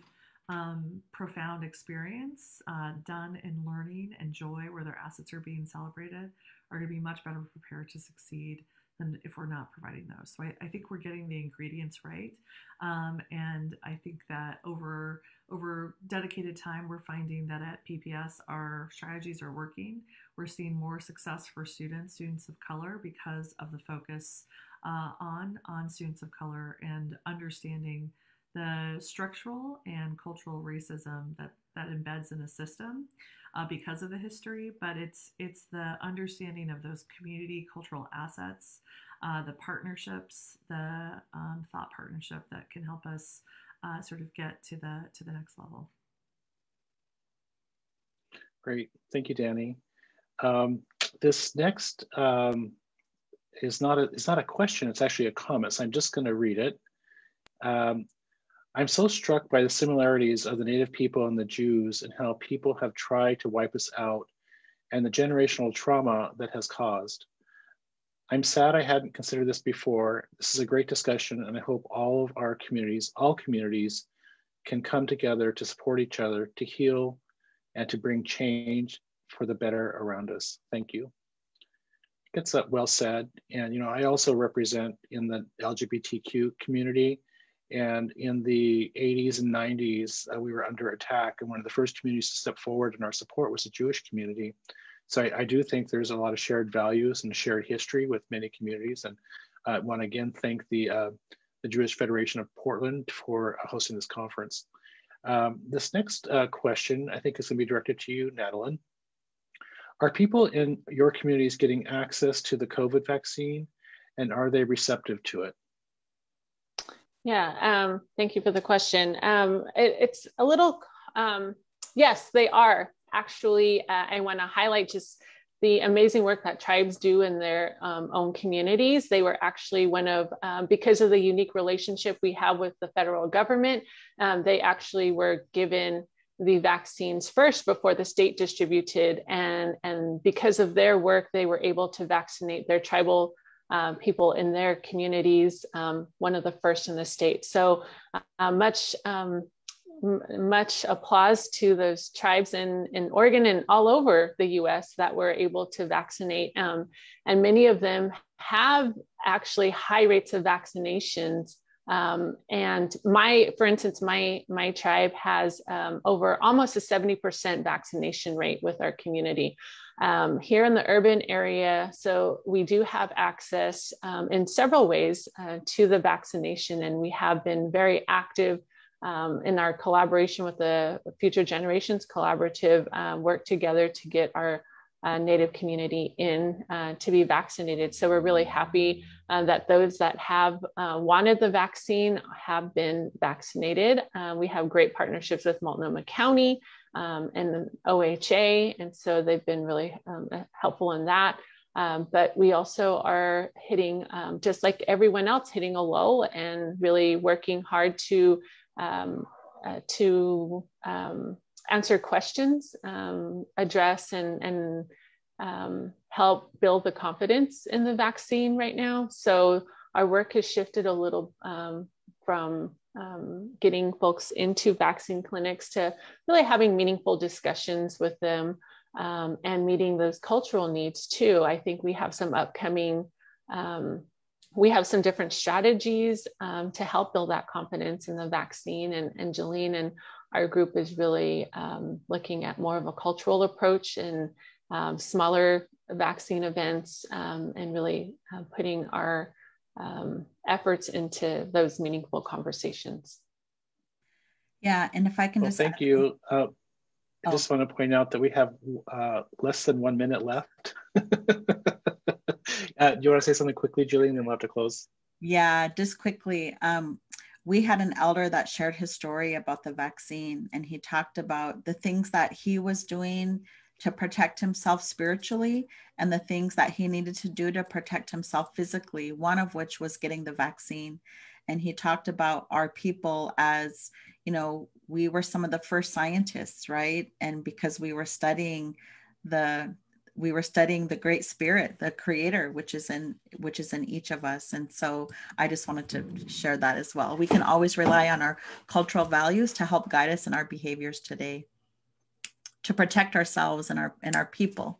um, profound experience uh, done in learning and joy, where their assets are being celebrated, are going to be much better prepared to succeed than if we're not providing those. So I, I think we're getting the ingredients right, um, and I think that over over dedicated time, we're finding that at PPS, our strategies are working. We're seeing more success for students, students of color, because of the focus uh, on, on students of color and understanding the structural and cultural racism that, that embeds in the system uh, because of the history, but it's, it's the understanding of those community cultural assets, uh, the partnerships, the um, thought partnership that can help us uh, sort of get to the to the next level. Great, thank you, Danny. Um, this next um, is not a it's not a question; it's actually a comment. So I'm just going to read it. Um, I'm so struck by the similarities of the Native people and the Jews and how people have tried to wipe us out and the generational trauma that has caused. I'm sad I hadn't considered this before. This is a great discussion, and I hope all of our communities, all communities, can come together to support each other, to heal, and to bring change for the better around us. Thank you. Gets that uh, well said. And you know, I also represent in the LGBTQ community, and in the 80s and 90s, uh, we were under attack, and one of the first communities to step forward in our support was the Jewish community. So I, I, do think there's a lot of shared values and shared history with many communities. And I want to again thank the, uh, the Jewish Federation of Portland for hosting this conference. Um, this next uh, question, I think is gonna be directed to you, Nadeline. Are people in your communities getting access to the COVID vaccine and are they receptive to it? Yeah, um, thank you for the question. Um, it, it's a little, um, yes, they are actually, uh, I want to highlight just the amazing work that tribes do in their um, own communities. They were actually one of, um, because of the unique relationship we have with the federal government, um, they actually were given the vaccines first before the state distributed. And, and because of their work, they were able to vaccinate their tribal uh, people in their communities, um, one of the first in the state. So uh, much um, much applause to those tribes in, in Oregon and all over the US that were able to vaccinate. Um, and many of them have actually high rates of vaccinations. Um, and my, for instance, my, my tribe has um, over almost a 70% vaccination rate with our community. Um, here in the urban area. So we do have access um, in several ways uh, to the vaccination, and we have been very active um, in our collaboration with the Future Generations Collaborative, uh, work together to get our uh, Native community in uh, to be vaccinated. So we're really happy uh, that those that have uh, wanted the vaccine have been vaccinated. We have great partnerships with Multnomah County um, and the OHA, and so they've been really um, helpful in that. Um, but we also are hitting, um, just like everyone else, hitting a lull and really working hard to um, uh, to um, answer questions, address and, and help build the confidence in the vaccine right now. So our work has shifted a little from um, getting folks into vaccine clinics to really having meaningful discussions with them um, and meeting those cultural needs too. I think we have some upcoming, um, we have some different strategies um, to help build that confidence in the vaccine. And, and and our group is really um, looking at more of a cultural approach and um, smaller vaccine events and really uh, putting our um, efforts into those meaningful conversations. Yeah, and if I can well, just thank you. Uh, I oh. just want to point out that we have uh, less than one minute left. [laughs] uh, do you want to say something quickly, Julie, and then we'll have to close? Yeah, just quickly. Um, we had an elder that shared his story about the vaccine, and he talked about the things that he was doing to protect himself spiritually and the things that he needed to do to protect himself physically, one of which was getting the vaccine. And he talked about our people as, you know, we were some of the first scientists, right? And because we were studying the we were studying the great spirit the creator which is in which is in each of us and so i just wanted to share that as well we can always rely on our cultural values to help guide us in our behaviors today to protect ourselves and our and our people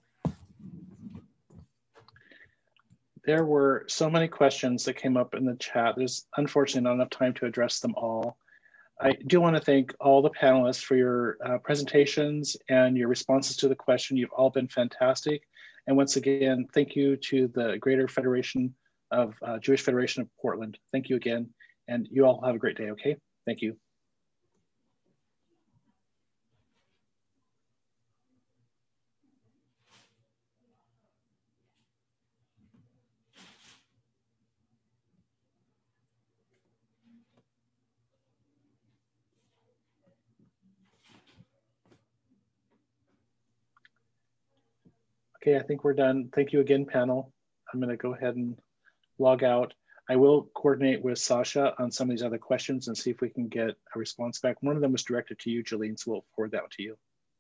there were so many questions that came up in the chat there's unfortunately not enough time to address them all I do want to thank all the panelists for your uh, presentations and your responses to the question. You've all been fantastic. And once again, thank you to the Greater Federation of uh, Jewish Federation of Portland. Thank you again. And you all have a great day, okay? Thank you. Okay, I think we're done. Thank you again, panel. I'm going to go ahead and log out. I will coordinate with Sasha on some of these other questions and see if we can get a response back. One of them was directed to you, Jolene, so we'll forward that to you.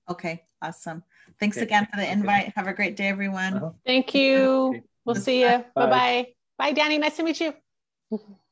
Okay, awesome. Thanks okay. again for the invite. Okay. Have a great day, everyone. Uh -huh. Thank you. Okay. We'll see you. Bye-bye. Bye, Danny. Nice to meet you. [laughs]